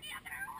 Propaganda!